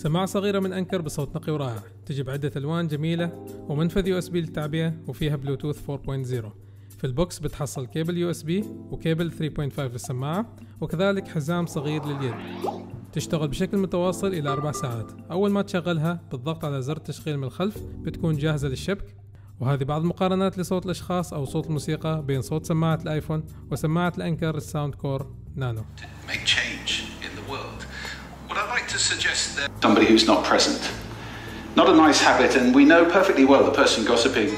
سماعة صغيرة من أنكر بصوت نقي ورائع. تجي بعدة ألوان جميلة ومنفذ USB للتعبئة وفيها بلوتوث 4.0 في البوكس بتحصل cable USB و cable 3.5 للسماعة وكذلك حزام صغير لليد. تشتغل بشكل متواصل إلى أربع ساعات. أول ما تشغلها بالضغط على زر التشغيل من الخلف بتكون جاهزة للشبك. وهذه بعض المقارنات لصوت الأشخاص أو صوت الموسيقى بين صوت سماعة ال iPhone وسماعة ال Anker ال Soundcore Nano Like to suggest that somebody who's not present. Not a nice habit, and we know perfectly well the person gossiping